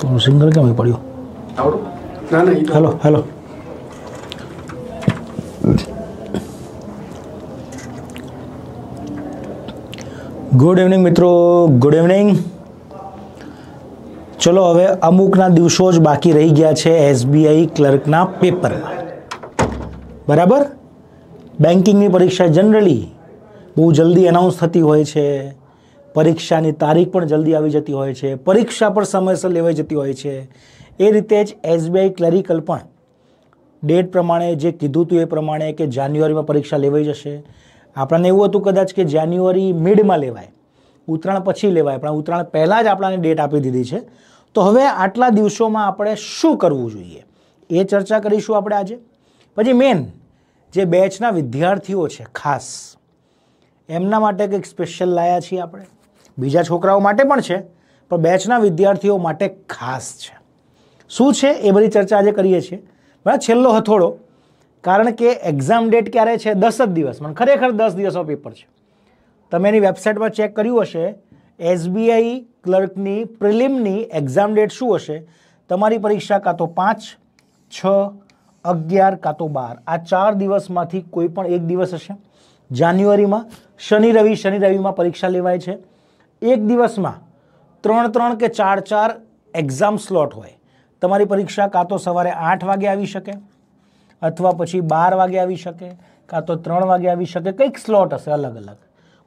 તો સિંગલ કેમ પડ્યું? Hello hello. ગુડ ઇવનિંગ મિત્રો. ગુડ ઇવનિંગ ચલો હવે અમુકના દિવસો જ બાકી રહી ગયા છે એસબીઆઈ ક્લર્કના પેપરમાં બરાબર? બેન્કિંગની પરીક્ષા જનરલી બહુ જલ્દી એનાઉન્સ થતી હોય છે. પરીક્ષાની તારીખ પણ જલ્દી આવી જતી હોય છે, પરીક્ષા પણ સમયસર લેવાઈ જતી હોય છે. એ રીતે જ એસબીઆઈ ક્લેરિકલ પણ ડેટ પ્રમાણે જે કીધું હતું એ પ્રમાણે કે જાન્યુઆરીમાં પરીક્ષા લેવાઈ જશે. આપણને એવું હતું કદાચ કે જાન્યુઆરી મિડમાં લેવાય, ઉત્તરાયણ પછી લેવાય, પણ ઉત્તરાયણ પહેલાં જ આપણને ડેટ આપી દીધી છે. તો હવે આટલા દિવસોમાં આપણે શું કરવું જોઈએ? એ ચર્ચા કરીશું આપણે આજે. પછી મેન જે બેચના વિદ્યાર્થીઓ છે, ખાસ, એમના માટે કંઈક સ્પેશિયલ લાયા છીએ આપણે. બીજા છોકરાઓ માટે પણ છે, પણ બેચના વિદ્યાર્થીઓ માટે ખાસ છે. શું છે એ બધી ચર્ચા આજે કરીએ છીએ? બરાબર છેલ્લો હથોડો, કારણ કે એક્ઝામ ડેટ ક્યારે છે? દસ જ દિવસ. મને ખરેખર દસ દિવસનો પેપર છે. તમે એની વેબસાઇટ પર ચેક કર્યું હશે એસબીઆઈ ક્લર્કની પ્રિલિમની એક્ઝામ ડેટ શું હશે? તમારી પરીક્ષા કાં તો પાંચ, છ, અગિયાર, કાં તો બાર. આ ચાર દિવસમાંથી કોઈ પણ એક દિવસ હશે. જાન્યુઆરીમાં શનિ રવિ, શનિ રવિમાં પરીક્ષા લેવાય છે. એક દિવસમાં ત્રણ ત્રણ કે ચાર ચાર એક્ઝામ સ્લોટ હોય. તમારી પરીક્ષા કાં તો સવારે આઠ વાગે આવી શકે, અથવા પછી બાર વાગે આવી શકે, કાં તો ત્રણ વાગે આવી શકે. કંઈક સ્લોટ હશે અલગ અલગ.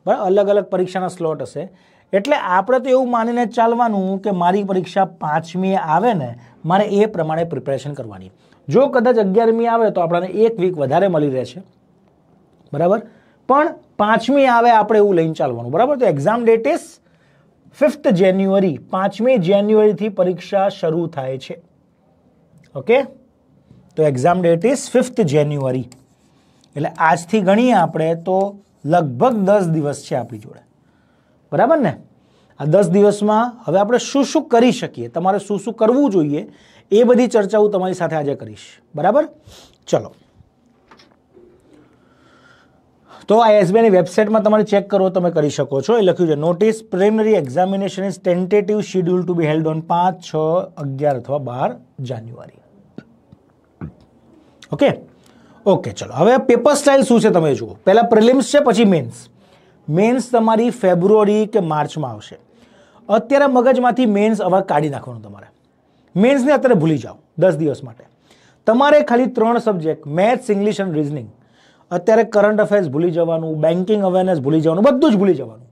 બરાબર? અલગ અલગ પરીક્ષાના સ્લોટ હશે. એટલે આપણે તો એવું માનીને ચાલવાનું કે મારી પરીક્ષા પાંચમી આવે ને, મારે એ પ્રમાણે પ્રિપેરેશન કરવાની. જો કદાચ અગિયારમી આવે તો આપણને એક વીક વધારે મળી રહે છે બરાબર? પણ પાંચમી આવે આપણે એવું લઈને ચાલવાનું. બરાબર? તો exam date is fifth January પાંચમી જાન્યુઆરીથી પરીક્ષા શરૂ થાય છે. ઓકે તો exam date is fifth January એટલે આજથી ગણીએ આપણે તો લગભગ દસ દિવસ છે આપણી જોડે. બરાબર ને? આ દસ દિવસમાં હવે આપણે શું શું કરી શકીએ? તમારે શું શું કરવું જોઈએ? એ બધી ચર્ચા હું તમારી સાથે આજે કરીશ. બરાબર? ચલો. તો આ એસબીઆઈની વેબસાઇટમાં તમારે ચેક કરો તમે કરી શકો છો. એ લખ્યું છે notice preliminary examination is tentative schedule to be held on પાંચ, છ, અગિયાર અથવા બાર જાન્યુઆરી. ઓકે ઓકે ચલો. હવે પેપર સ્ટાઇલ શું છે તમે જુઓ. પહેલાં પ્રિલિમ્સ છે, પછી મેન્સ. મેન્સ તમારી ફેબ્રુઆરી કે માર્ચમાં આવશે. અત્યારે મગજમાંથી મેન્સ અવાજ કાઢી નાખવાનું તમારે. મેન્સને અત્યારે ભૂલી જાઓ, દસ દિવસ માટે. તમારે ખાલી ત્રણ સબ્જેક્ટ, મેથ્સ, ઇંગ્લિશ અને રિઝનિંગ. અત્યારે કરંટ અફેર્સ ભૂલી જવાનું બેન્કિંગ અવેરનેસ ભૂલી જવાનું, બધું જ ભૂલી જવાનું.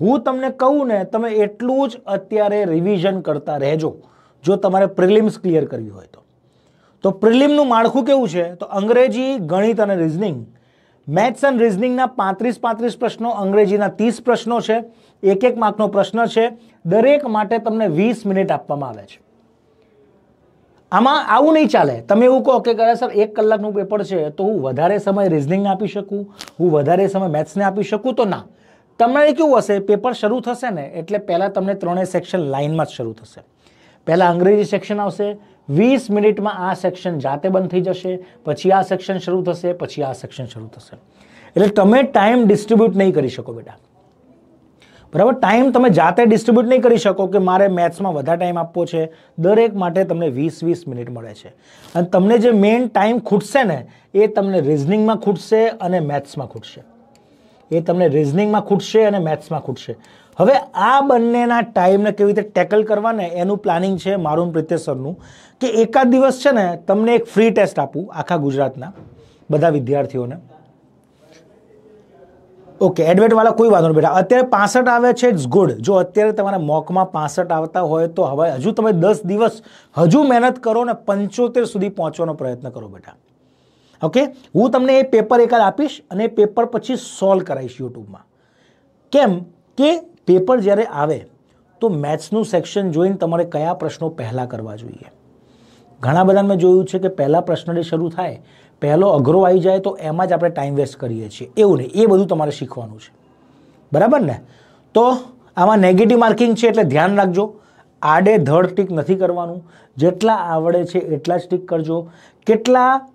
હું તમને કહું ને, તમે એટલું જ અત્યારે રિવિઝન કરતા રહેજો, જો તમારે પ્રિલિમ્સ ક્લિયર કરવી હોય તો. તો પ્રિલિમનું માળખું કેવું છે? તો અંગ્રેજી ગણિત અને રિઝનિંગ મેથ્સ એન્ડ રિઝનિંગના પાંત્રીસ પાંત્રીસ પ્રશ્નો, અંગ્રેજીના ત્રીસ પ્રશ્નો છે, એક એક માર્કનો પ્રશ્ન છે. દરેક માટે તમને વીસ મિનિટ આપવામાં આવે છે. આમાં આવું નહીં ચાલે. તમે એવું કહો કે કરે સર, એક કલાકનું પેપર છે, તો હું વધારે સમય રિઝનિંગને આપી શકું? હું વધારે સમય મેથ્સને આપી શકું? તો ના. તમારે કેવું હશે? પેપર શરૂ થશે ને, એટલે પહેલાં તમને ત્રણેય સેક્શન લાઇનમાં જ શરૂ થશે. પહેલાં અંગ્રેજી સેક્શન આવશે, વીસ મિનિટમાં આ સેક્શન જાતે બંધ થઈ જશે, પછી આ સેક્શન શરૂ થશે, પછી આ સેક્શન શરૂ થશે. એટલે તમે ટાઈમ ડિસ્ટ્રીબ્યુટ નહીં કરી શકો, બેટા. બરાબર? ટાઈમ તમે જાતે ડિસ્ટ્રીબ્યુટ નહીં કરી શકો કે મારે મેથ્સમાં વધારે ટાઈમ આપવો છે. દરેક માટે તમને વીસ વીસ મિનિટ મળે છે. અને તમને જે મેઇન ટાઈમ ખૂટશે ને, એ તમને રિઝનિંગમાં ખૂટશે અને મેથ્સમાં ખૂટશે. એ તમને રિઝનિંગમાં ખૂટશે અને મેથ્સમાં ખૂટશે. હવે આ બંનેના ટાઈમને કેવી રીતે ટેકલ કરવા ને એનું પ્લાનિંગ છે મારું પ્રિત્યસરનું કે એકાદ દિવસ છે ને, તમને એક ફ્રી ટેસ્ટ આપું આખા ગુજરાતના, બધા વિદ્યાર્થીઓને. ઓકે એડવેટવાળા કોઈ વાંધો નહીં બેટા. અત્યારે પાસઠ આવે છે ઇટ્સ ગુડ જો અત્યારે તમારા મોકમાં પાસઠ આવતા હોય તો હવે હજુ તમે દસ દિવસ હજુ મહેનત કરો ને પંચોતેર સુધી પહોંચવાનો પ્રયત્ન કરો બેટા. ઓકે હું તમને એ પેપર એકાદ આપીશ અને એ પેપર પછી સોલ્વ કરાવીશ યુટ્યુબમાં. કેમ? કે પેપર જ્યારે આવે તો મેથ્સનું સેક્શન જોઈને તમારે કયા પ્રશ્નો પહેલાં કરવા જોઈએ. ઘણા બધાને મેં જોયું છે કે પહેલાં પ્રશ્ન ડે શરૂ થાય, પહેલો અઘરો આવી જાય તો એમાં જ આપણે ટાઈમ વેસ્ટ કરીએ છીએ. એવું નહીં, એ બધું તમારે શીખવાનું છે. બરાબર ને? તો આમાં નેગેટિવ માર્કિંગ છે એટલે ધ્યાન રાખજો. આડે ધડ ટીક નથી કરવાનું. જેટલા આવડે છે એટલા જ ટીક કરજો. કેટલા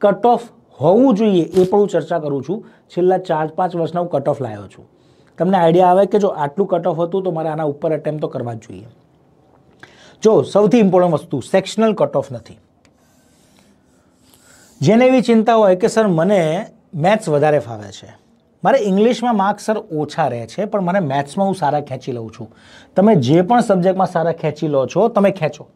કટ ઓફ હોવું જોઈએ એ પણ હું ચર્ચા કરું છું. છેલ્લા ચાર પાંચ વર્ષના હું કટ ઓફ લાવ્યો છું. તમને આઈડિયા આવે કે જો આટલું કટ ઓફ હતું તો મારે આના ઉપર એટેમ્પ તો કરવા જ જોઈએ. જો સૌથી ઇમ્પોર્ટન્ટ વસ્તુ સેક્શનલ કટ ઓફ નથી. જેને એવી ચિંતા હોય કે, સર, મને મેથ્સ વધારે ફાવે છે. મારે ઇંગ્લિશમાં માર્ક્સ સર ઓછા રહે છે, પણ મને મેથ્સમાં હું સારા ખેંચી લઉં છું. તમે જે પણ સબ્જેક્ટમાં સારા ખેંચી લો છો, તમે ખેંચો.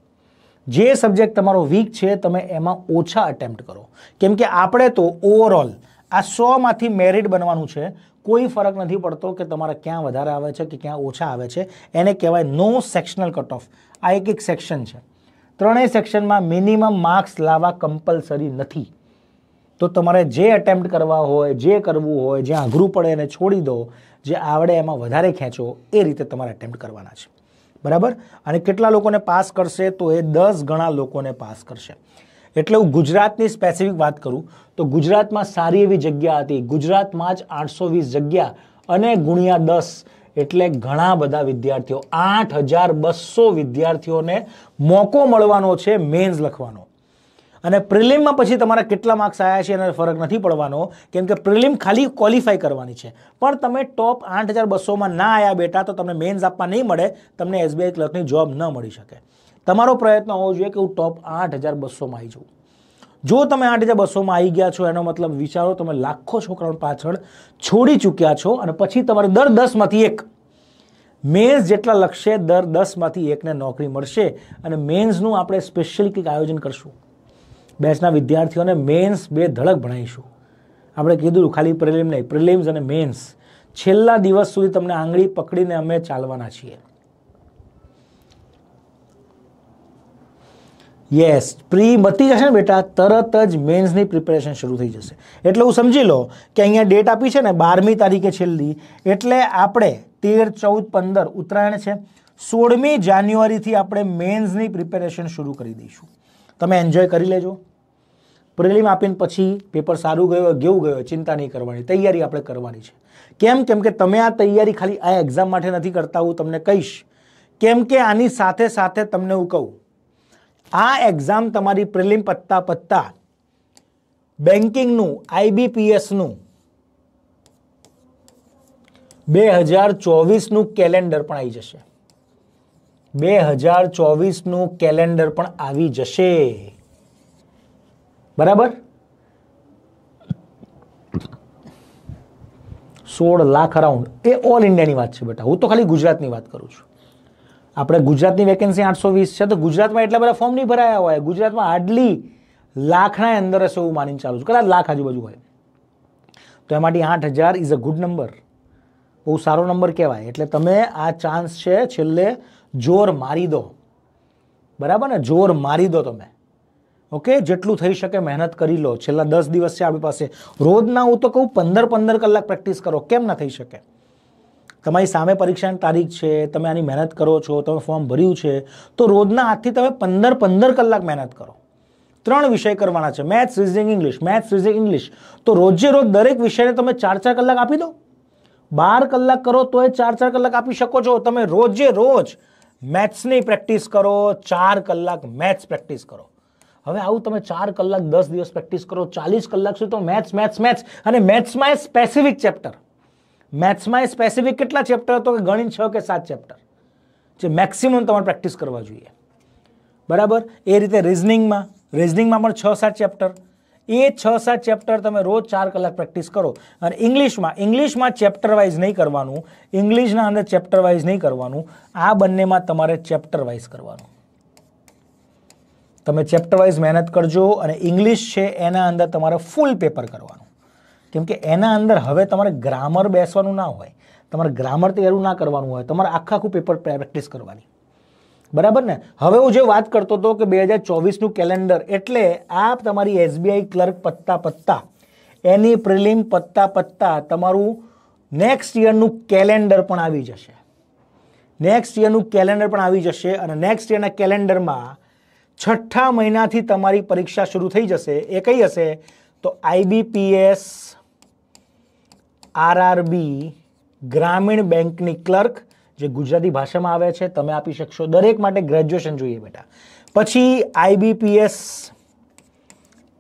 જે સબ્જેક્ટ તમારો વીક છે, તમે એમાં ઓછા અટેમ્પ્ટ કરો. કેમ કે આપણે તો ઓવરઓલ આ સોમાંથી મેરિટ બનવાનું છે કોઈ ફરક નથી પડતો કે તમારે ક્યાં વધારે આવે છે કે ક્યાં ઓછા આવે છે. એને કહેવાય નો સેક્શનલ કટ ઓફ આ એક એક સેક્શન છે. ત્રણેય સેક્શનમાં મિનિમમ માર્ક્સ લાવવા કમ્પલસરી નથી. તો તમારે જે અટેમ્પ્ટ કરવા હોય, જે કરવું હોય જ્યાં અઘરું પડે એને છોડી દો, જે આવડે એમાં વધારે ખેંચો, એ રીતે તમારે અટેમ્પ્ટ કરવાના છે. બરાબર? અને કેટલા લોકોને પાસ કરશે તો એ દસ ગણા લોકોને પાસ કરશે. એટલે હું ગુજરાતની સ્પેસિફિક વાત કરું, તો ગુજરાતમાં સારી એવી જગ્યા હતી. ગુજરાતમાં જ આઠસો વીસ જગ્યા અને ગુણ્યા દસ એટલે ઘણા બધા વિદ્યાર્થીઓ. આઠ હજાર બસો વિદ્યાર્થીઓને મોકો મળવાનો છે મેન્સ લખવાનો. અને પ્રિલિમમાં પછી તમારા કેટલા માર્ક્સ આવ્યા છે એનો ફરક નથી પડવાનો, કેમ કે પ્રિલિમ ખાલી ક્વોલિફાય કરવાની છે. પણ તમે ટોપ આઠ હજાર બસોમાં ના આવ્યા બેટા, તો તમને મેન્સ આપવા નહીં મળે, તમને એસબીઆઈ ક્લર્કની જોબ ન મળી શકે. તમારો પ્રયત્ન હોવો જોઈએ કે હું ટોપ આઠ હજાર બસોમાં આવી જાઉં. જો તમે આઠ હજાર બસોમાં આવી ગયા છો, એનો મતલબ વિચારો તમે લાખો છોકરાઓ પાછળ છોડી ચૂક્યા છો અને પછી તમારે દર દસમાંથી એક મેન્સ જેટલા લક્ષ્ય દર દસમાંથી એકને નોકરી મળશે અને મેન્સનું આપણે સ્પેશિયલ કંઈક આયોજન કરશું. બેચના વિદ્યાર્થીઓને મેન્સ બે ધડક ભણાવીશું. આપણે કીધું ખાલી પ્રિલિમ નહીં, પ્રિલિમ્સ અને મેન્સ. છેલ્લા દિવસ સુધી તમને આંગળી પકડીને અમે ચાલવાના છીએ. યસ પ્રી બતી જશે ને બેટા? તરત જ મેન્સની પ્રિપેરેશન શરૂ થઈ જશે. એટલે હું સમજી લો કે અહીંયા ડેટ આપી છે ને બારમી તારીખે છેલ્લી. એટલે આપણે તેર, ચૌદ, પંદર ઉત્તરાયણ છે. સોળમી જાન્યુઆરીથી આપણે મેન્સની પ્રિપેરેશન શરૂ કરી દઈશું. તમે એન્જોય કરી લેજો. પ્રિલિમ આપીને પછી પેપર સારું ગયો કેવું ગયો, ચિંતા નહીં કરવાની. તૈયારી આપણે કરવાની છે. કેમ? કેમ કે તમે આ તૈયારી ખાલી આ એક્ઝામ માટે નથી કરતા, હું તમને કહીશ. કેમ કે આની સાથે સાથે તમને હું કહું. આ એક્ઝામ તમારી પ્રિલિમ પત્તા પત્તા બેન્કિંગનું આઈબીપીએસનું બે હજાર ચોવીસનું કેલેન્ડર પણ આવી જશે. બે હજાર ચોવીસનું કેલેન્ડર પણ આવી જશે. બરાબર? સોળ લાખ અરાઉન્ડ એ ઓલ ઇન્ડિયાની વાત છે બેટા. હું તો ખાલી ગુજરાતની વાત કરું છું. આપણે ગુજરાતની વેકેન્સી આઠસો વીસ છે, તો ગુજરાતમાં એટલા બધા ફોર્મ નહીં ભરાયા હોય. ગુજરાતમાં હાર્ડલી લાખના અંદર હશે એવું માનીને ચાલુ છું. કદાચ લાખ આજુબાજુ હોય. તો એમાંથી આઠ હજાર ઇઝ અ ગુડ નંબર બહુ સારો નંબર કહેવાય. એટલે તમે આ ચાન્સ છે છેલ્લે જોર મારી દો. બરાબર ને? જોર મારી દો તમે. ઓકે જેટલું થઈ શકે મહેનત કરી લો. છેલ્લા દસ દિવસ છે આપણી પાસે. રોજના હું તો કહું પંદર પંદર કલાક પ્રેક્ટિસ કરો. કેમ ના થઈ શકે? તમારી સામે પરીક્ષાની તારીખ છે, તમે આની મહેનત કરો છો, તમે ફોર્મ ભર્યું છે, તો રોજના હાથથી તમે પંદર પંદર કલાક મહેનત કરો. ત્રણ વિષય કરવાના છે maths reasoning English maths reasoning English તો રોજે રોજ દરેક વિષયને તમે ચાર ચાર કલાક આપી દો. બાર કલાક કરો તો એ ચાર ચાર કલાક આપી શકો છો. તમે રોજે રોજ મેથ્સની પ્રેક્ટિસ કરો, ચાર કલાક મેથ્સ પ્રેક્ટિસ કરો. હવે આવું તમે ચાર કલાક દસ દિવસ પ્રેક્ટિસ કરો, ચાલીસ કલાક સુધી તો મેથ્સ મેથ્સ મેથ્સ અને મેથ્સમાં એ સ્પેસિફિક ચેપ્ટર મેથ્સમાં એ સ્પેસિફિક કેટલા ચેપ્ટર હતો કે ગણિત છ કે સાત ચેપ્ટર જે મેક્સિમમ તમારે પ્રેક્ટિસ કરવા જોઈએ. બરાબર? એ રીતે રિઝનિંગમાં રિઝનિંગમાં પણ છ સાત ચેપ્ટર એ છ સાત ચેપ્ટર તમે રોજ ચાર કલાક પ્રેક્ટિસ કરો. અને ઇંગ્લિશમાં ઇંગ્લિશમાં ચેપ્ટર વાઇઝ નહીં કરવાનું. ઇંગ્લિશના અંદર ચેપ્ટર વાઇઝ નહીં કરવાનું. આ બંનેમાં તમારે ચેપ્ટર વાઇઝ કરવાનું. તમે ચેપ્ટર વાઇઝ મહેનત કરજો અને ઇંગ્લિશ છે એના અંદર તમારે ફૂલ પેપર કરવાનું. કેમ કે એના અંદર હવે તમારે ગ્રામર બેસવાનું ના હોય, તમારે ગ્રામર તૈયારું ના કરવાનું હોય, તમારે આખા આખું પેપર પ્રેક્ટિસ કરવાની. બરાબર ને? હવે હું જે વાત કરતો હતો કે બે હજાર ચોવીસનું કેલેન્ડર એટલે આ તમારી એસબીઆઈ ક્લર્ક પત્તા પત્તા, એની પ્રિલિમ પત્તા પત્તા તમારું નેક્સ્ટ યરનું કેલેન્ડર પણ આવી જશે. નેક્સ્ટ યરનું કેલેન્ડર પણ આવી જશે અને નેક્સ્ટ યરના કેલેન્ડરમાં છઠ્ઠા મહિનાથી તમારી પરીક્ષા શરૂ થઈ જશે. એ કઈ હશે? તો આઈબીપીએસ આરઆરબી ગ્રામીણ બેંકની ક્લર્ક, જે ગુજરાતી ભાષામાં આવે છે, તમે આપી શકશો દરેક માટે ગ્રેજ્યુએશન જોઈએ બેટા. પછી આઈબીપીએસ,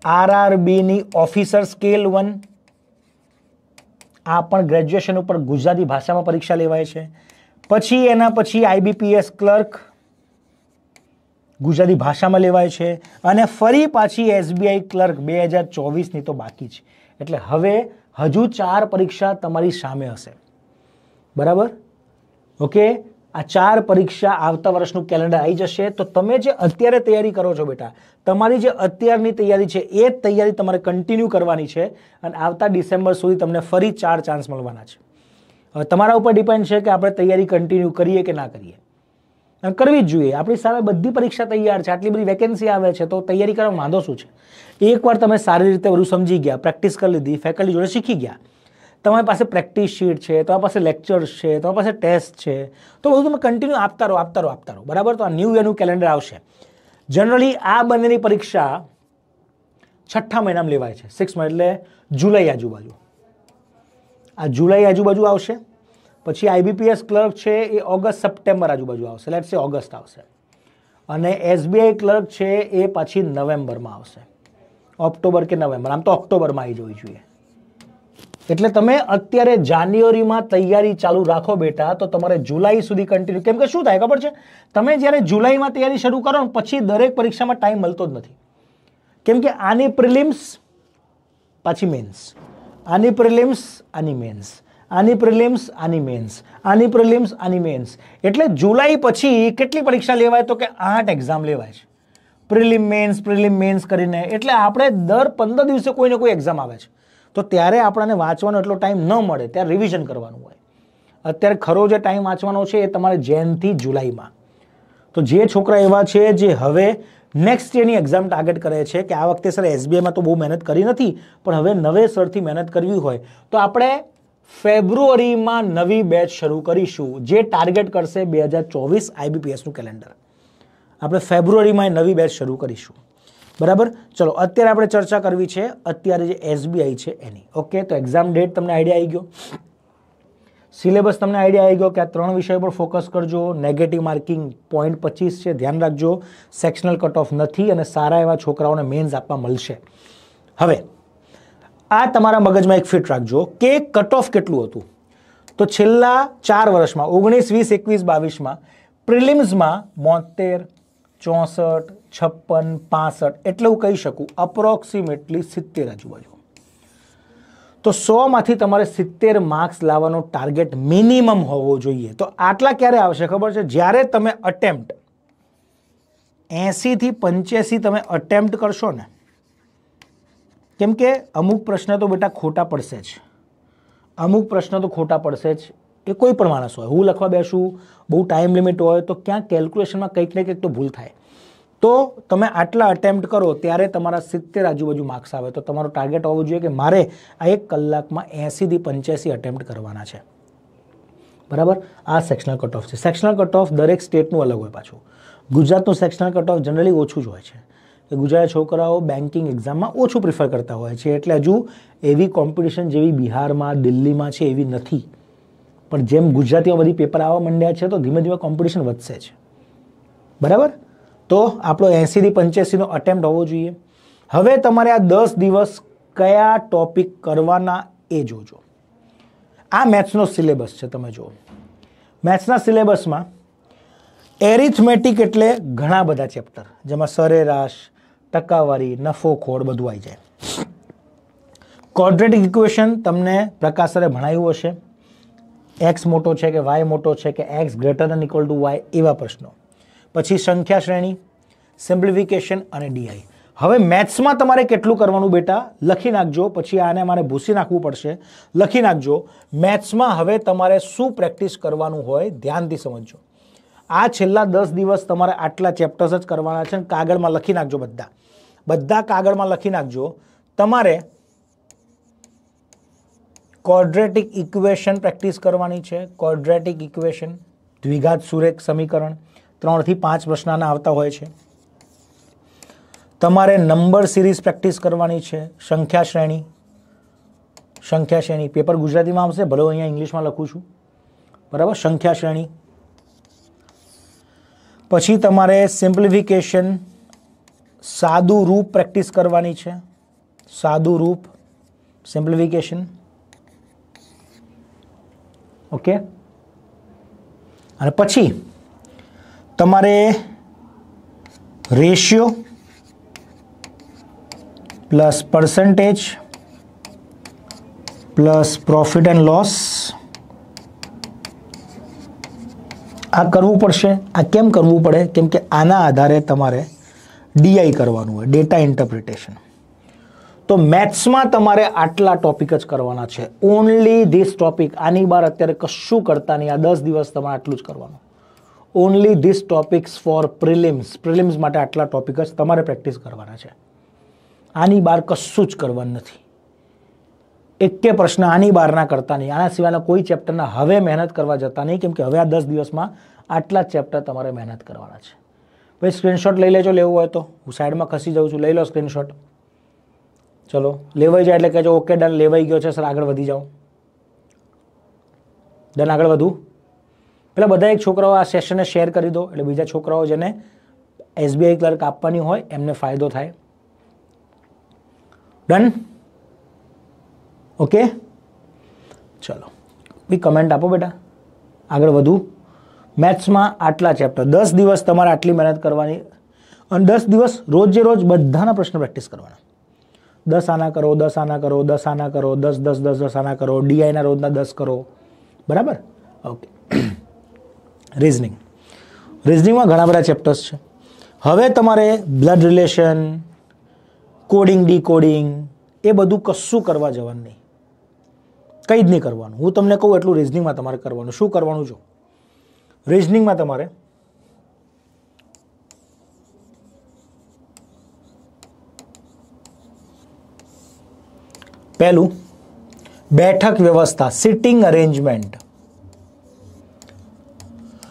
આરઆરબીની ઓફિસર સ્કેલ વન, આ પણ ગ્રેજ્યુએશન ઉપર ગુજરાતી ભાષામાં પરીક્ષા લેવાય છે. પછી એના પછી આઈબીપીએસ ક્લર્ક, ગુજરાતી ભાષામાં લેવાય છે. અને ફરી પાછી એસબીઆઈ ક્લર્ક, બે હજાર ચોવીસની તો બાકી છે એટલે હવે હજુ ચાર પરીક્ષા તમારી સામે હશે. બરાબર? ઓકે? આ ચાર પરીક્ષા આવતા વર્ષનું કેલેન્ડર આવી જશે. તો તમે જે અત્યારે તૈયારી કરો છો બેટા, તમારી જે અત્યારની તૈયારી છે, એ તૈયારી તમારે કન્ટિન્યુ કરવાની છે અને આવતા ડિસેમ્બર સુધી તમને ફરી ચાર ચાન્સ મળવાના છે. હવે તમારા ઉપર ડિપેન્ડ છે કે આપણે તૈયારી કન્ટિન્યુ કરીએ કે ના કરીએ. કરવી જ જોઈએ. આપણી સામે બધી પરીક્ષા તૈયાર છે. આટલી બધી વેકેન્સી આવે છે, તો તૈયારી કરવા વાંધો શું છે? એકવાર તમે સારી રીતે બધું સમજી ગયા પ્રેક્ટિસ કરી લીધી ફેકલ્ટી જોડે શીખી ગયા, તમારી પાસે પ્રેક્ટિસ શીટ છે, તમારી પાસે લેક્ચર્સ છે, તમારી પાસે ટેસ્ટ છે, તો બધું તમે કન્ટિન્યુ આપતા રહો આપતા રહો આપતા રહો. બરાબર? તો આ ન્યૂ યરનું કેલેન્ડર આવશે. જનરલી આ બંનેની પરીક્ષા છઠ્ઠા મહિનામાં લેવાય છે. સિક્સ એટલે જુલાઈ આજુબાજુ. આ જુલાઈ આજુબાજુ આવશે. પછી આઈબીપીએસ ક્લર્ક છે એ ઓગસ્ટ, સપ્ટેમ્બર આજુબાજુ આવશે. લેટ્સ સે ઓગસ્ટ આવશે. અને એસબીઆઈ ક્લર્ક છે એ પાછી નવેમ્બરમાં આવશે. ઓક્ટોબર કે નવેમ્બર. આમ તો ઓક્ટોબરમાં આવી જવી જોઈએ. એટલે તમે અત્યારે જાન્યુઆરીમાં તૈયારી ચાલુ રાખો બેટા, તો તમારે જુલાઈ સુધી કન્ટિન્યુ કેમ કે શું થાય ખબર છે? તમે જ્યારે જુલાઈમાં તૈયારી શરૂ કરો ને પછી દરેક પરીક્ષામાં ટાઈમ મળતો જ નથી. કેમ કે આની પ્રિલિમ્સ પાછી મેન્સ આની પ્રિલિમ્સ આની મેન્સ આની પ્રિલિમ્સ આની મેન્સ આની પ્રિલિમ્સ આની મેન્સ એટલે જુલાઈ પછી કેટલી પરીક્ષા લેવાય? તો કે આઠ એક્ઝામ લેવાય છે. પ્રિલિમ મેન્સ પ્રિલિમ મેન્સ કરીને. એટલે આપણે દર પંદર દિવસે કોઈને કોઈ એક્ઝામ આવે છે. તો ત્યારે આપણને વાંચવાનો એટલો ટાઈમ ન મળે. ત્યારે રિવિઝન કરવાનું હોય. અત્યારે ખરો જે ટાઈમ વાંચવાનો છે એ તમારે જેનથી જુલાઈમાં. તો જે છોકરા એવા છે જે હવે નેક્સ્ટ યરની એક્ઝામ ટાર્ગેટ કરે છે કે આ વખતે સર એસબીઆઈમાં તો બહુ મહેનત કરી નથી, પણ હવે નવેસરથી મહેનત કરવી હોય. તો આપણે ફેબ્રુઆરીમાં નવી બેચ શરૂ કરીશું. જે ટાર્ગેટ કરશે બે હજાર ચોવીસ આઈબીપીએસનું કેલેન્ડર આપણે ફેબ્રુઆરીમાં નવી બેચ શરૂ કરીશું. બરાબર? ચલો, અત્યારે આપણે ચર્ચા કરવી છે, અત્યારે જે એસબીઆઈ છે એની. ઓકે તો એક્ઝામ ડેટ તમને આઈડિયા આવી ગયો. સિલેબસ તમને આઈડિયા આવી ગયો કે આ ત્રણ વિષય પર ફોકસ કરજો. નેગેટિવ માર્કિંગ પોઈન્ટ પચીસ છે, ધ્યાન રાખજો. સેક્શનલ કટ ઓફ નથી અને સારા એવા છોકરાઓને મેન્સ આપવા મળશે. હવે, આ તમારા મગજમાં એક ફિટ રાખજો કે કટ ઓફ કેટલું હતું? તો છેલ્લા ચાર વર્ષમાં, ઓગણીસ, વીસ, એકવીસ, બાવીસમાં પ્રિલિમ્સમાં બોતેર ચોસઠ, છપ્પન, પાસઠ, એટલે હું કહી શકું અપ્રોક્સિમેટલી સિત્તેર આજુબાજુ. તો સોમાંથી તમારે સિત્તેર માર્ક્સ લાવવાનો ટાર્ગેટ મિનિમમ હોવો જોઈએ. તો આટલા ક્યારે આવશે ખબર છે? જ્યારે તમે અટેમ્પ્ટ એંસીથી પંચ્યાસી તમે અટેમ્પ્ટ કરશો ને, કેમ કે અમુક પ્રશ્ન તો બેટા ખોટા પડશે જ. અમુક પ્રશ્ન તો ખોટા પડશે જ. એ કોઈ પણ માણસ હોય. હું લખવા બેસું, બહુ ટાઈમ લિમિટ હોય, તો ક્યાંક કેલ્ક્યુલેશનમાં કંઈક ને કંઈક તો ભૂલ થાય. તો તમે આટલા અટેમ્પ્ટ કરો ત્યારે તમારા સિત્તેર આજુબાજુ માર્ક્સ આવે. તો તમારો ટાર્ગેટ હોવો જોઈએ કે મારે આ એક કલાકમાં એંસીથી પંચ્યાસી અટેમ્પ્ટ કરવાના છે. બરાબર? આ સેક્શનલ કટ ઓફ છે. સેક્શનલ કટ ઓફ દરેક સ્ટેટનું અલગ હોય પાછું. ગુજરાતનું સેક્શનલ કટ ઓફ જનરલી ઓછું જ હોય છે. કે ગુજરાતી છોકરાઓ બેન્કિંગ એક્ઝામમાં ઓછું પ્રિફર કરતા હોય છે. એટલે હજુ એવી કોમ્પિટિશન જેવી બિહારમાં, દિલ્હીમાં છે એવી નથી. પણ જેમ ગુજરાતીમાં બધી પેપર આવવા માંડ્યા છે, તો ધીમે ધીમે કોમ્પિટિશન વધશે જ. બરાબર? તો આપણો એંસીથી પંચ્યાસીનો અટેમ્પ્ટ હોવો જોઈએ. હવે તમારે આ દસ દિવસ કયા ટોપિક કરવાના એ જોજો. આ મેથ્સનો સિલેબસ છે, તમે જુઓ. મેથ્સના સિલેબસમાં એરિથમેટિક એટલે ઘણા બધા ચેપ્ટર જેમાં સરેરાશ, ટકાવારી નફો ખોડ બધું આવી જાય. કોર્ડરેટિક ઇક્વેશન તમને પ્રકાશ સરે ભણાવ્યું હશે. એક્સ મોટો છે કે વાય મોટો છે કે X greater than equal to Y એવા પ્રશ્નો. પછી સંખ્યા શ્રેણી સિમ્પ્લિફિકેશન અને ડીઆઈ હવે મેથ્સમાં તમારે કેટલું કરવાનું બેટા? લખી નાખજો, પછી આને મારે ભૂસી નાખવું પડશે. લખી નાખજો મેથ્સમાં હવે તમારે શું પ્રેક્ટિસ કરવાનું હોય ધ્યાનથી સમજજો. આ છેલ્લા દસ દિવસ તમારે આટલા ચેપ્ટર્સ જ કરવાના છે કાગળમાં લખી નાખજો બધા. બધા કાગળમાં લખી નાખજો. તમારે ક્વોડ્રેટિક ઇક્વેશન પ્રેક્ટિસ કરવાની છે. ક્વોડ્રેટિક ઇક્વેશન દ્વિઘાત સુરેખ સમીકરણ, ત્રણથી પાંચ પ્રશ્નના આવતા હોય છે. તમારે નંબર સિરીઝ પ્રેક્ટિસ કરવાની છે. સંખ્યા શ્રેણી. સંખ્યા શ્રેણી. પેપર ગુજરાતીમાં આવશે, ભલે હું અહીંયા ઇંગ્લિશમાં લખું છું. બરાબર? સંખ્યા શ્રેણી. પછી તમારે સિમ્પ્લિફિકેશન સાદું રૂપ પ્રેક્ટિસ કરવાની છે. સાદું રૂપ સિમ્પ્લિફિકેશન ઓકે? અને પછી તમારે ratio plus percentage plus profit and loss આ કરવું પડશે. આ કેમ કરવું પડે? કેમ કે આના આધારે તમારે ડીઆઈ કરવાનું હોય ડેટા ઇન્ટરપ્રિટેશન તો મેથ્સમાં તમારે આટલા ટોપિક જ કરવાના છે. ઓનલી ધીસ ટોપિક આની બાર અત્યારે કશું કરતા નહીં. આ દસ દિવસ તમારે આટલું જ કરવાનું. Only this topics for prelims prelims માટે આટલા ટોપિક જ તમારે પ્રેક્ટિસ કરવાના છે. આની બાર કશું જ કરવાનું નથી. એકે પ્રશ્ન આની બહારના કરતા નહીં. આના સિવાયના કોઈ ચેપ્ટરના હવે મહેનત કરવા જતા નહીં. કેમ કે હવે આ દસ દિવસમાં આટલા જ ચેપ્ટર તમારે મહેનત કરવાના છે. ભાઈ સ્ક્રીનશોટ લઈ લેજો. લેવું હોય તો. હું સાઈડમાં ખસી જાઉં છું. લઈ લો સ્ક્રીનશોટ ચલો, લેવાઈ જાય એટલે કહેજો ઓકે ડન લેવાઈ ગયો છે, સર, આગળ વધી જાઓ. ડન આગળ વધું. પેલા બધા એક છોકરાઓ આ સેશનને શેર કરી દો, એટલે બીજા છોકરાઓ જેને એસબીઆઈ ક્લર્ક આપવાની હોય, એમને ફાયદો થાય. ડન ઓકે ચલો, બી કમેન્ટ આપો બેટા. આગળ વધુ. મેથ્સમાં આટલા ચેપ્ટર દસ દિવસ તમારે આટલી મહેનત કરવાની. અને દસ દિવસ રોજે રોજ બધાના પ્રશ્ન પ્રેક્ટિસ કરવાના. દસ આના કરો, દસ આના કરો, દસ આના કરો, દસ દસ દસ દસ આના કરો ડીઆઈના રોજના દસ કરો. બરાબર? ઓકે રિઝનિંગ રિઝનિંગમાં ઘણા બધા ચેપ્ટર્સ છે. હવે તમારે blood relation coding decoding એ બધું કશું કરવા જવાનું નહીં. કંઈ જ નહીં કરવાનું. હું તમને કહું, એટલું રિઝનિંગમાં તમારે કરવાનું. શું કરવાનું છો? રિઝનિંગમાં તમારે પહેલું, બેઠક વ્યવસ્થા સિટિંગ અરેન્જમેન્ટ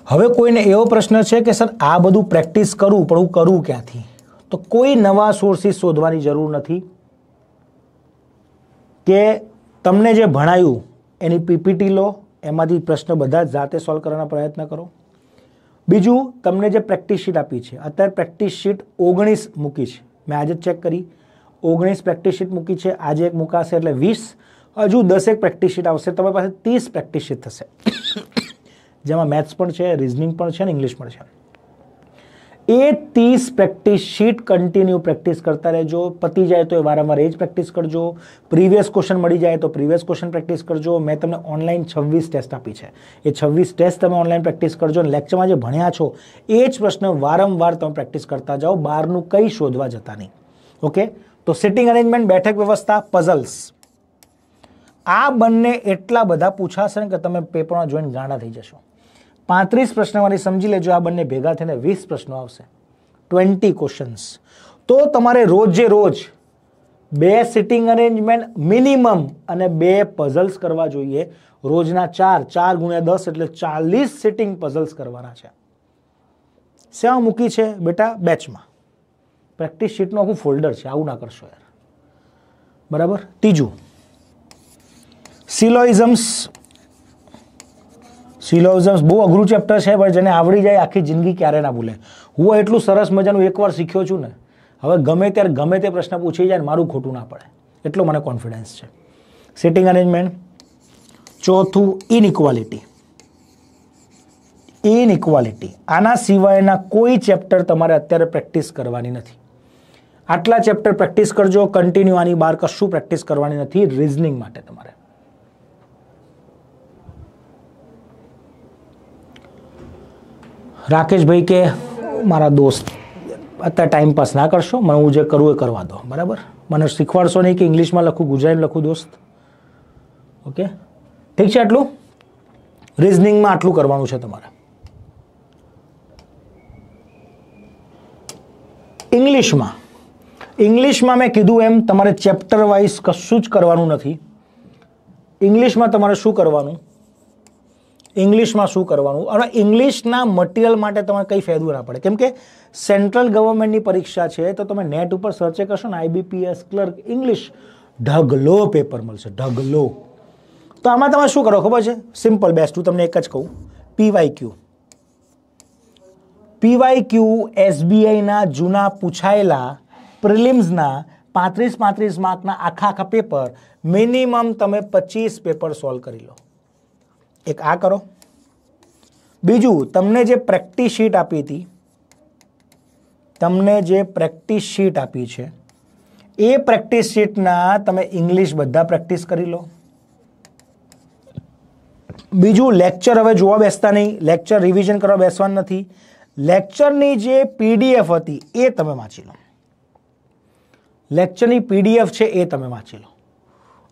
હવે કોઈને એવો પ્રશ્ન છે કે, સર, આ બધું પ્રેક્ટિસ કરું, પણ હું કરું ક્યાંથી? તો કોઈ નવા સોર્સિસ શોધવાની જરૂર નથી કે તમને જે ભણાયું, એની પીપીટી લો, એમાંથી પ્રશ્ન બધા જાતે સોલ્વ કરવાના પ્રયત્ન કરો. બીજું, તમને જે પ્રેક્ટિસ શીટ આપી છે, અત્યારે પ્રેક્ટિસ શીટ ઓગણીસ મૂકી છે. મેં આજે ચેક કરી. ઓગણીસ પ્રેક્ટિસ શીટ મૂકી છે. આજે એક મુકાશે એટલે વીસ. હજુ દસેક પ્રેક્ટિસ શીટ આવશે. તમારી પાસે ત્રીસ પ્રેક્ટિસ શીટ થશે. જેમાં મેથ્સ પણ છે, રિઝનિંગ પણ છે ને ઇંગ્લિશ પણ છે. એ ત્રીસ પ્રેક્ટિસ શીટ કન્ટિન્યુ પ્રેક્ટિસ કરતા રહેજો. પતી જાય તો એ વારંવાર એ જ પ્રેક્ટિસ કરજો. પ્રીવિયસ ક્વેશ્ચન મળી જાય તો પ્રીવિયસ ક્વેશ્ચન પ્રેક્ટિસ કરજો. મેં તમને ઓનલાઈન છવ્વીસ ટેસ્ટ આપી છે. એ છવ્વીસ ટેસ્ટ તમે ઓનલાઈન પ્રેક્ટિસ કરજો અને લેક્ચરમાં જે ભણ્યા છો, એ જ પ્રશ્ન વારંવાર તમે પ્રેક્ટિસ કરતા જાઓ. બહારનું કંઈ શોધવા જતા નહીં. ઓકે? તો સિટિંગ અરેન્જમેન્ટ બેઠક વ્યવસ્થા પઝલ્સ આ બંને એટલા બધા પૂછાશે ને કે તમે પેપરમાં જોઈને ગાંડા થઈ જશો. પાંત્રીસ પ્રશ્નવાળી સમજી લેજો, આ બંને ભેગા થઈને વીસ પ્રશ્નો આવશે. ટ્વેન્ટી ક્વેશ્ચન્સ તો તમારે રોજે રોજ બે સિટિંગ અરેન્જમેન્ટ મિનિમમ અને બે પઝલ્સ કરવા જોઈએ. રોજના ચાર ચાર ગુણ્યા દસ એટલે ચાલીસ સિટિંગ પઝલ્સ કરવાના છે. શેમાં મૂકી છે બેટા બેચમાં પ્રેક્ટિસ શીટનું આખું ફોલ્ડર છે, આવું ના કરશો યાર. બરાબર? ત્રીજું. સિલોઇઝમ્સ સિલોઇઝમ્સ બહુ અઘરું ચેપ્ટર છે, પણ જેને આવડી જાય આખી જિંદગી ક્યારે ના ભૂલે. હું એટલું સરસ મજાનું એકવાર શીખ્યો છું ને, હવે ગમે ત્યારે ગમે તે પ્રશ્ન પૂછી જાય મારું ખોટું ના પડે. એટલો મને કોન્ફિડન્સ છે. સિટિંગ અરેન્જમેન્ટ ચોથું ઇનઇક્વાલિટી ઇનઇક્વાલિટી આના સિવાયના કોઈ ચેપ્ટર તમારે અત્યારે પ્રેક્ટિસ કરવાની નથી. આટલા ચેપ્ટર પ્રેક્ટિસ કરજો કન્ટિન્યુ આની બહાર કશું પ્રેક્ટિસ કરવાની નથી રિઝનિંગ માટે તમારે. રાકેશભાઈ કે, મારા દોસ્ત, અત્યારે ટાઈમ પાસ ના કરશો, મને હું જે કરવું એ કરવા દો. બરાબર? મને શીખવાડશો નહીં કે ઇંગ્લિશમાં લખું ગુજરાતી લખું, દોસ્ત? ઓકે? ઠીક છે આટલું? રિઝનિંગમાં આટલું કરવાનું છે તમારે. ઇંગ્લિશમાં. ઇંગ્લિશમાં મેં કીધું એમ, તમારે ચેપ્ટર વાઇઝ કશું જ કરવાનું નથી. ઇંગ્લિશમાં તમારે શું કરવાનું? ઇંગ્લિશમાં શું કરવાનું? અને ઇંગ્લિશના મટીરિયલ માટે તમારે કંઈ ફેરવું ના પડે. કેમ કે સેન્ટ્રલ ગવર્મેન્ટની પરીક્ષા છે, તો તમે નેટ ઉપર સર્ચ કરશો ને આઈબીપીએસ ક્લર્ક ઇંગ્લિશ ઢગલો પેપર મળશે, ઢગલો. તો આમાં તમે શું કરો ખબર છે? સિમ્પલ બેસ્ટ હું તમને એક જ કહું. પીવાય ક્યુ પીવાય ક્યુ એસબીઆઈના જૂના પૂછાયેલા પ્રિલિમ્સના પાંત્રીસ પાંત્રીસ માર્કના આખા આખા પેપર મિનિમમ તમે પચીસ પેપર સોલ્વ કરી લો. એક આ કરો. બીજું, તમને જે પ્રેક્ટિસ શીટ આપી હતી, તમને જે પ્રેક્ટિસ શીટ આપી છે, એ પ્રેક્ટિસ શીટના તમે ઇંગ્લિશ બધા પ્રેક્ટિસ કરી લો. બીજું, લેક્ચર હવે જોવા બેસતા નહીં. લેક્ચર રિવિઝન કરવા બેસવાનું નથી. લેક્ચરની જે પીડીએફ હતી, એ તમે વાંચી લો. લેક્ચરની પીડીએફ છે એ તમે વાંચી લો.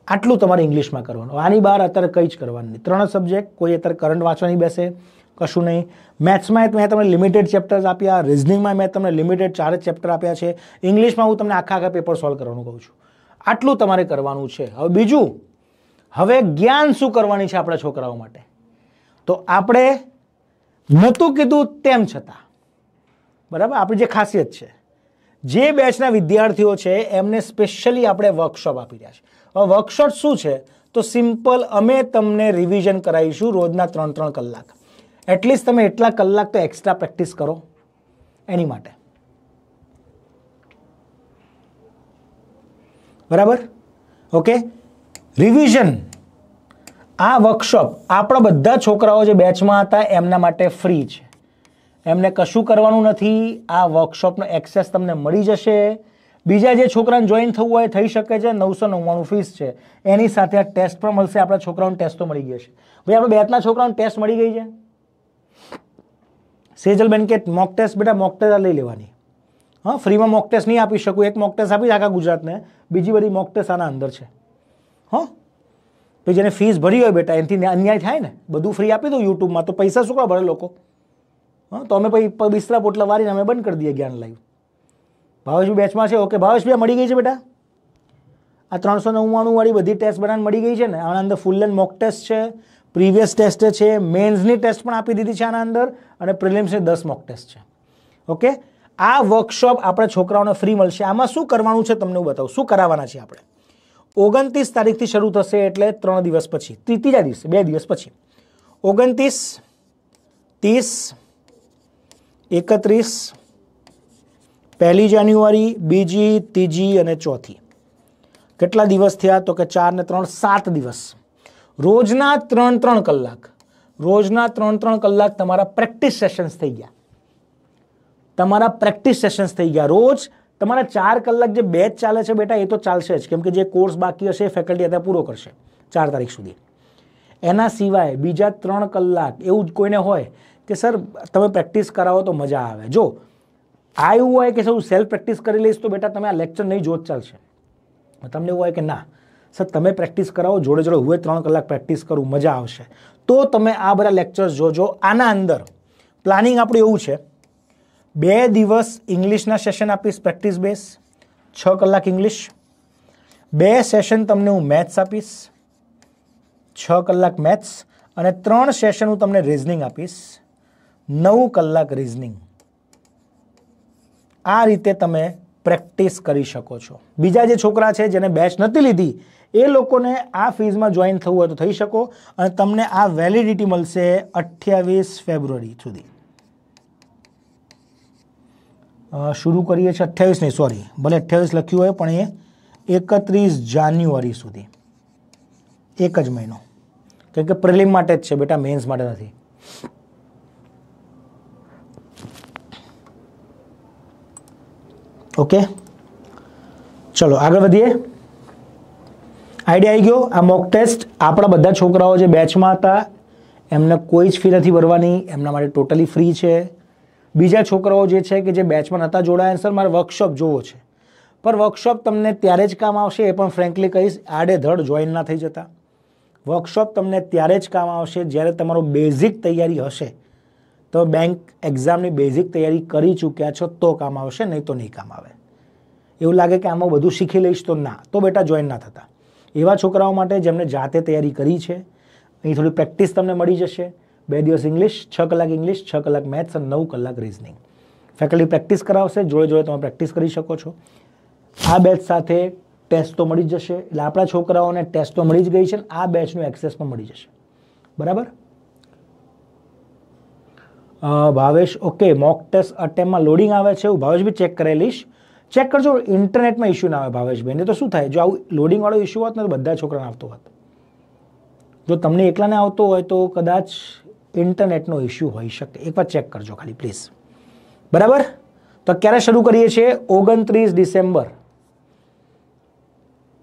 આટલું તમારે ઇંગ્લિશમાં કરવાનું. આની બહાર અત્યારે કંઈ જ કરવાનું નહીં. ત્રણ સબ્જેક્ટ કોઈ અત્યારે કરંટ વાંચવાની બેસે, કશું નહીં. મેથ્સમાં મેં તમને લિમિટેડ ચેપ્ટર્સ આપ્યા રિઝનિંગમાં મેં તમને લિમિટેડ ચાર જ ચેપ્ટર આપ્યા છે. ઇંગ્લિશમાં હું તમને આખા આખા પેપર સોલ્વ કરવાનું કહું છું. આટલું તમારે કરવાનું છે. હવે બીજું, હવે જ્ઞાન શું કરવાની છે આપણા છોકરાઓ માટે? તો આપણે નહોતું કીધું તેમ છતાં, બરાબર? આપણી જે ખાસિયત છે જે બેચના વિદ્યાર્થીઓ છે, એમને સ્પેશિયલી આપણે વર્કશોપ આપી રહ્યા છે હવે વર્કશોપ શું છે? તો સિમ્પલ અમે તમને રિવિઝન કરાવીશું રોજના ત્રણ ત્રણ કલાક એટલીસ્ટ તમે એટલા કલાક તો એક્સ્ટ્રા પ્રેક્ટિસ કરો. એની માટે. બરાબર? ઓકે રિવિઝન આ વર્કશોપ આપણા બધા છોકરાઓ જે બેચમાં હતા, એમના માટે ફ્રી છે. એમને કશું કરવાનું નથી, આ વર્કશોપનો એક્સેસ તમને મળી જશે. બીજા જે છોકરાને જોઈન થવું હોય થઈ શકે છે, નવસો નવ્વાણું ફીસ છે. એની સાથે આ ટેસ્ટ પણ મળશે, આપણા છોકરાઓને ટેસ્ટ તો મળી ગયા છે. ભાઈ, આપણે બેચના છોકરાઓને ટેસ્ટ મળી ગઈ છે? સેજલબેન કે મોક ટેસ્ટ બેટા મોક ટેસ્ટ લઈ લેવાની. હા, ફ્રીમાં મોક ટેસ્ટ નહીં આપી શકું, એક મોક ટેસ્ટ આપીશ આખા ગુજરાતને. બીજી બધી મોક ટેસ્ટ આના અંદર છે. હા? તો જેને ફીસ ભરી હોય બેટા, એનાથી અન્યાય થાય ને? બધું ફ્રી આપી દો યુટ્યુબમાં તો પૈસા શું કરવા ભરે લોકો? હા, તો અમે પછી બિસ્તરા પોટલા વારીને અમે બંધ કરી દઈએ જ્ઞાન લાઈવ. ભાવેશભાઈ બેચમાં છે, ઓકે. ભાવેશભાઈ મળી ગઈ છે બેટા? આ ત્રણસો નવ્વાણું વાળી બધી ટેસ્ટ બનાવીને મળી ગઈ છે ને? આના અંદર ફૂલ એન્ડ મોક ટેસ્ટ છે પ્રીવિયસ ટેસ્ટ છે મેન્સની ટેસ્ટ પણ આપી દીધી છે આના અંદર, અને પ્રિલિમ્સની દસ મોક ટેસ્ટ છે. ઓકે? આ વર્કશોપ આપણે છોકરાઓને ફ્રી મળશે. આમાં શું કરવાનું છે તમને હું બતાવું. શું કરાવવાના છે આપણે? ઓગણત્રીસ તારીખથી શરૂ થશે એટલે ત્રણ દિવસ પછી, ત્રીજા દિવસે, બે દિવસ પછી. ઓગણત્રીસ, ત્રીસ એકત્રીસ, પહેલી જાન્યુઆરી, બીજી, ત્રીજી અને ચોથી. કેટલા દિવસ થયા? તો કે ચાર ને ત્રણ, સાત દિવસ. રોજના ત્રણ ત્રણ કલાક. રોજના ત્રણ ત્રણ કલાક તમારા પ્રેક્ટિસ સેશન્સ થઈ ગયા. તમારા પ્રેક્ટિસ સેશન્સ થઈ ગયા. રોજ તમારા ચાર કલાક જે બેચ ચાલે છે બેટા, એ તો ચાલશે જ. કેમ કે જે કોર્સ બાકી હશે એ ફેકલ્ટી અત્યારે પૂરો કરશે, ચાર તારીખ સુધી. એના સિવાય બીજા ત્રણ કલાક એવું જ કોઈને હોય કે સર, તમે પ્રેક્ટિસ કરાવો તો મજા આવે. જો, આ એવું હોય કે સર, હું સેલ્ફ પ્રેક્ટિસ કરી લઈશ તો બેટા તમે આ લેક્ચર નહીં જોત ચાલશે. તમને એવું હોય કે ના, સર, તમે પ્રેક્ટિસ કરાવો, જોડે જોડે હું ત્રણ કલાક પ્રેક્ટિસ કરું, મજા આવશે. તો તમે આ બધા લેક્ચર્સ જોજો. આના અંદર પ્લાનિંગ આપણું એવું છે. બે દિવસ ઇંગ્લિશના સેશન આપીશ પ્રેક્ટિસ બેસ છ કલાક ઇંગ્લિશ બે સેશન તમને હું મેથ્સ આપીશ, છ કલાક મેથ્સ અને ત્રણ સેશન હું તમને રિઝનિંગ આપીશ. નવ કલાક રિઝનિંગ આ રીતે તમે પ્રેક્ટિસ કરી શકો છો. બીજા જે છોકરા છે, જેને બેચ નથી લીધી, એ લોકોને આ ફીઝમાં જોઈન થવું હોય તો થઈ શકો અને તમને આ વેલિડિટી મળશે અઠ્યાવીસ ફેબ્રુઆરી સુધી. શરૂ કરીએ છીએ અઠ્યાવીસ નહીં સોરી ભલે અઠ્યાવીસ લખ્યું હોય, પણ એ એકત્રીસ જાન્યુઆરી સુધી. એક જ મહિનો. કેમ કે પ્રિલિમ માટે જ છે બેટા મેન્સ માટે નથી. ઓકે ચલો, આગળ વધીએ. આઈડિયા આવી ગયો. આ મોક ટેસ્ટ આપણા બધા છોકરાઓ જે બેચમાં હતા, એમને કોઈ જ ફી નથી ભરવાની. એમના માટે ટોટલી ફ્રી છે. બીજા છોકરાઓ જે છે કે જે બેચમાં નહોતા જોડાયા સર, મારે વર્કશોપ જોવો છે. પણ વર્કશોપ તમને ત્યારે જ કામ આવશે, એ પણ ફ્રેન્કલી કહીશ આડેધડ જોઈન ના થઈ જતા. વર્કશોપ તમને ત્યારે જ કામ આવશે જ્યારે તમારો બેઝિક તૈયારી હશે. તો બેંક એક્ઝામની બેઝિક તૈયારી કરી ચૂક્યા છો તો કામ આવશે, નહીં તો નહીં કામ આવે. એવું લાગે કે આમાં બધું શીખી લઈશ તો ના, તો બેટા જોઈન ના થતા. એવા છોકરાઓ માટે જેમને જાતે તૈયારી કરી છે અહીં થોડી પ્રેક્ટિસ તમને મળી જશે. બે દિવસ ઇંગ્લિશ છ કલાક ઇંગ્લિશ છ કલાક મેથ્સ અને નવ કલાક રિઝનિંગ ફેકલ્ટી પ્રેક્ટિસ કરાવશે, જોડે જોડે તમે પ્રેક્ટિસ કરી શકો છો. આ બેચ સાથે ટેસ્ટ તો મળી જ જશે. એટલે આપણા છોકરાઓને ટેસ્ટ તો મળી જ ગઈ છે આ બેચનું એક્સેસ પણ મળી જશે. બરાબર? ભાવેશ ઓકે મોક ટેસ્ટ અટેમ્પમાં લોડિંગ આવે છે હું ભાવેશ બી ચેક કરી લઈશ ચેક કરજો ઇન્ટરનેટમાં ઇશ્યુ ના આવે ભાવેશભાઈ તો શું થાય? જો આવું લોડિંગવાળો ઇશ્યુ હોત ને, તો બધા છોકરાને આવતો હોત. જો તમને એકલાને આવતો હોય, તો કદાચ ઇન્ટરનેટનો ઇશ્યુ હોઈ શકે. એકવાર ચેક કરજો ખાલી પ્લીઝ બરાબર? તો ક્યારે શરૂ કરીએ છીએ? ઓગણત્રીસ ડિસેમ્બર.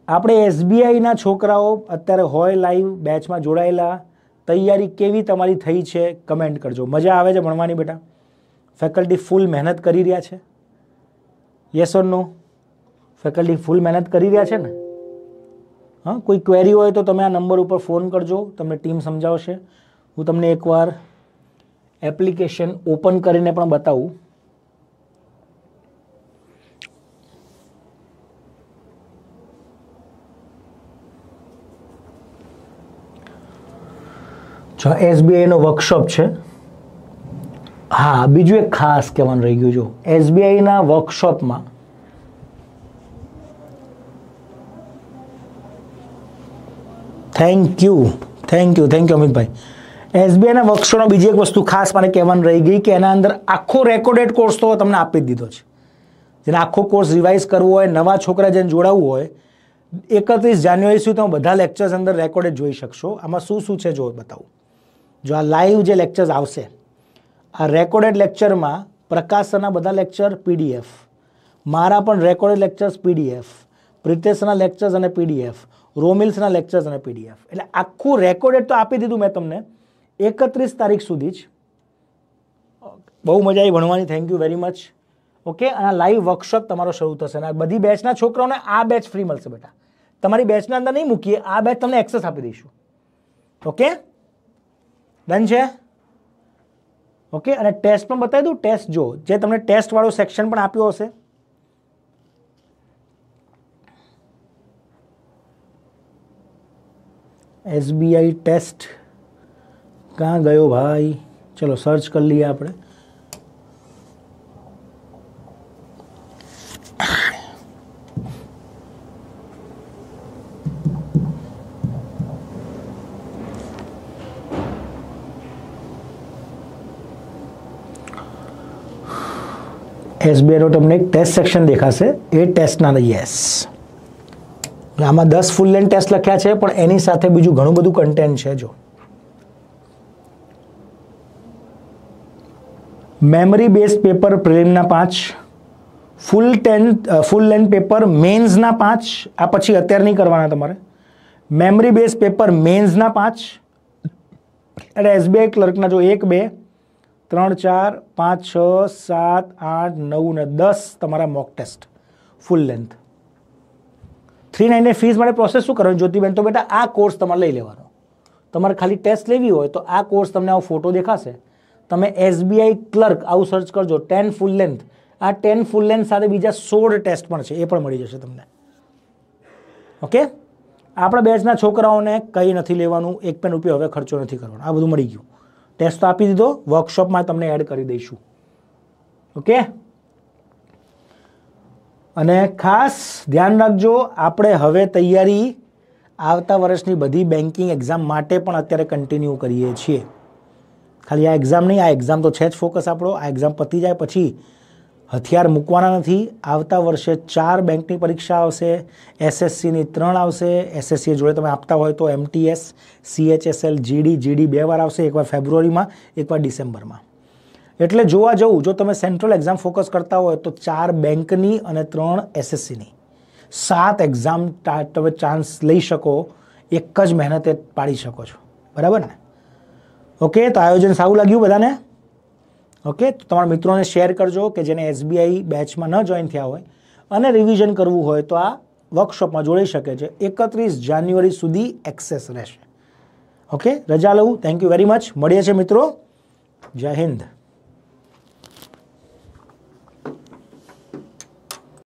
આપણે એસબીઆઈના છોકરાઓ અત્યારે હોય લાઈવ બેચમાં જોડાયેલા. તૈયારી કેવી તમારી થઈ છે કમેન્ટ કરજો. મજા આવે છે ભણવાની બેટા? ફેકલ્ટી ફૂલ મહેનત કરી રહ્યા છે. યસ ઓર નો ફેકલ્ટી ફૂલ મહેનત કરી રહ્યા છે ને? હા, કોઈ ક્વેરી હોય તો તમે આ નંબર ઉપર ફોન કરજો. તમને ટીમ સમજાવશે. હું તમને એકવાર એપ્લિકેશન ઓપન કરીને પણ બતાવું. જો એસબીઆઈનો વર્કશોપ છે, હા, બીજું એક ખાસ કહેવાનું રહી ગયું, જો એસબીઆઈના વર્કશોપમાં thank you thank you thank you Amitbhai. એસબીઆઈના વર્કશોપમાં બીજી એક વસ્તુ ખાસ મને કહેવાનું રહી ગઈ કે એના અંદર આખો રેકોર્ડેડ કોર્સ તો તમને આપી દીધો છે. જેને આખો કોર્સ રિવાઇઝ કરવો હોય, નવા છોકરા જેને જોડાવવું હોય, એકત્રીસ જાન્યુઆરી સુધી તમે બધા લેક્ચર્સ અંદર રેકોર્ડેડ જોઈ શકશો. આમાં શું શું છે જો બતાવું. જો આ લાઈવ જે લેક્ચર્સ આવશે, આ રેકોર્ડેડ લેક્ચરમાં પ્રકાશના બધા લેક્ચર પીડીએફ મારા પણ રેકોર્ડેડ લેક્ચર્સ પીડીએફ પ્રિતેશના લેક્ચર્સ અને પીડીએફ રોમિલ્સના લેક્ચર્સ અને પીડીએફ એટલે આખું રેકોર્ડેડ તો આપી દીધું મેં તમને એકત્રીસ તારીખ સુધી જ. બહુ મજા આવી ભણવાની thank you very much okay અને આ લાઈવ વર્કશોપ તમારો શરૂ થશે. અને બધી બેચના છોકરાઓને આ બેચ ફ્રી મળશે બેટા. તમારી બેચના અંદર નહીં મૂકીએ, આ બેચ તમને એક્સેસ આપી દઈશું. ઓકે ડન છે? ઓકે અને ટેસ્ટ પણ બતાવી દઉં. ટેસ્ટ જો જે તમને ટેસ્ટવાળું સેક્શન પણ આપ્યું હશે. એસબીઆઈ ટેસ્ટ ક્યાં ગયો ભાઈ? ચલો સર્ચ કરી લઈએ આપણે. એસબીઆઈનો તમને એક ટેસ્ટ સેક્શન દેખાશે. એ ટેસ્ટના યસ આમાં દસ ફૂલ લેન્ડ ટેસ્ટ લખ્યા છે, પણ એની સાથે બીજું ઘણું બધું કન્ટેન્ટ છે, જો. મેમરી બેઝ પેપર પ્રિલિમના પાંચ. Full tenth full length paper મેન્સના પાંચ. આ પછી અત્યારે નહીં કરવાના તમારે. મેમરી બેઝ પેપર મેન્સના પાંચ. એટલે એસબીઆઈ ક્લર્કના જો એક, બે. ત્રણ ચાર પાંચ છ સાત આઠ નવ ને દસ તમારા mock test full length three નાઇનની fees માટે પ્રોસેસ શું કરવાની? જ્યોતિબેન, તો બેટા આ કોર્સ તમારે લઈ લેવાનો. તમારે ખાલી ટેસ્ટ લેવી હોય તો આ કોર્સ તમને આવો ફોટો દેખાશે. તમે એસબીઆઈ ક્લર્ક આવું સર્ચ કરજો ટેન ફૂલ લેન્થ આ ટેન ફૂલ લેન્થ સાથે બીજા સોળ ટેસ્ટ પણ છે, એ પણ મળી જશે તમને. ઓકે આપણા બેચના છોકરાઓને કંઈ નથી લેવાનું, એક પેન રૂપિયા હવે ખર્ચો નથી કરવાનો. આ બધું મળી ગયું. ટેસ્ટ તો આપી દીધો વર્કશોપમાં તમને એડ કરી દઈશું. ઓકે અને ખાસ ધ્યાન રાખજો, આપણે હવે તૈયારી આવતા વર્ષની બધી બેન્કિંગ એક્ઝામ માટે પણ અત્યારે કન્ટિન્યુ કરીએ છીએ. ખાલી આ એક્ઝામ નહીં, આ એક્ઝામ તો છે જ ફોકસ આપણો. આ એક્ઝામ પતી જાય પછી હથિયાર મૂકવાના નથી. આવતા વર્ષે ચાર બેંકની પરીક્ષા આવશે. એસએસસીની ત્રણ આવશે. એસએસસી જોડે તમે આપતા હોય તો એમટીએસ, સીએચએસએલ, જીડી જીડી બે વાર આવશે. એકવાર ફેબ્રુઆરીમાં, એકવાર ડિસેમ્બરમાં. એટલે જોવા જવું, જો તમે સેન્ટ્રલ એક્ઝામ ફોકસ કરતા હોય તો ચાર બેંકની અને ત્રણ એસએસસીની. સાત એક્ઝામ તમે ચાન્સ લઈ શકો, એક જ મહેનતે પાડી શકો છો. બરાબર ને? ઓકે, તો આયોજન સારું લાગ્યું બધાને? ઓકે? તો તમારા મિત્રોને શેર કરજો કે જેને એસબીઆઈ બેચમાં ન જોઈન થયા હોય અને રિવિઝન કરવું હોય તો આ વર્કશોપમાં જોડાઈ શકે છે. એકત્રીસ જાન્યુઆરી સુધી એક્સેસ રહેશે. ઓકે? રજા લઉં. થેન્ક યુ વેરી મચ મળીએ છીએ મિત્રો. જય હિન્દ.